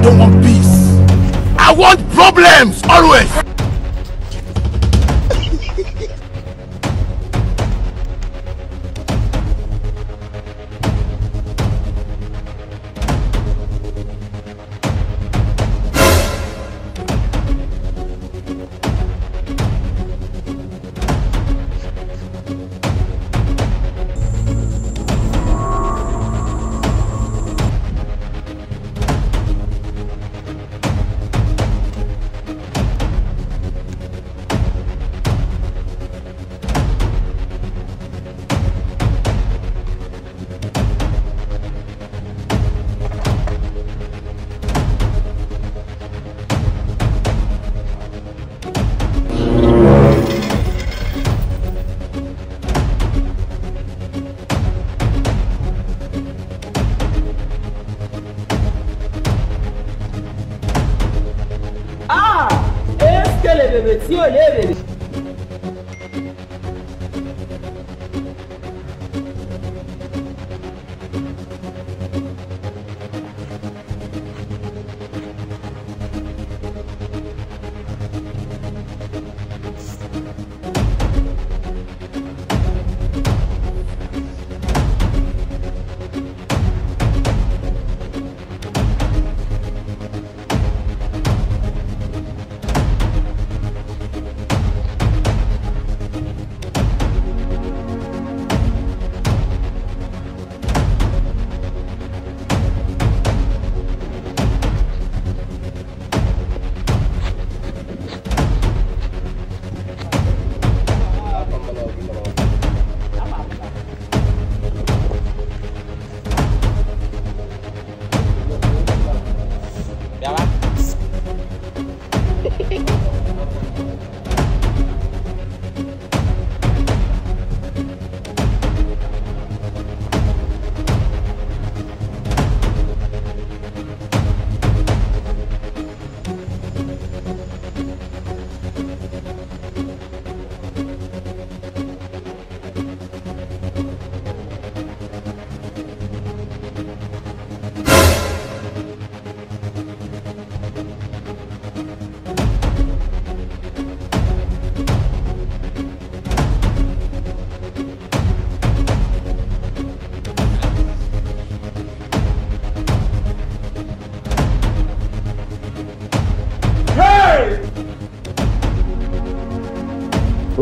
don't want peace. I want problems always. Le bébé tí ò léèrè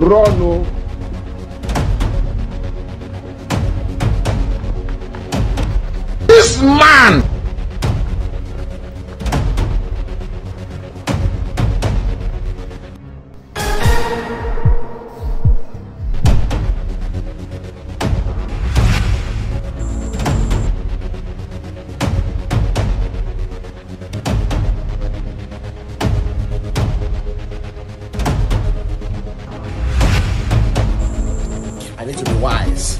Run o. This man. Wise.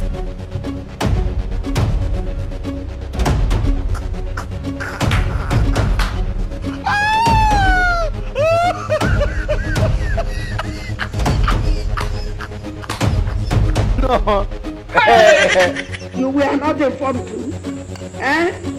No. You were not informed to. Eh?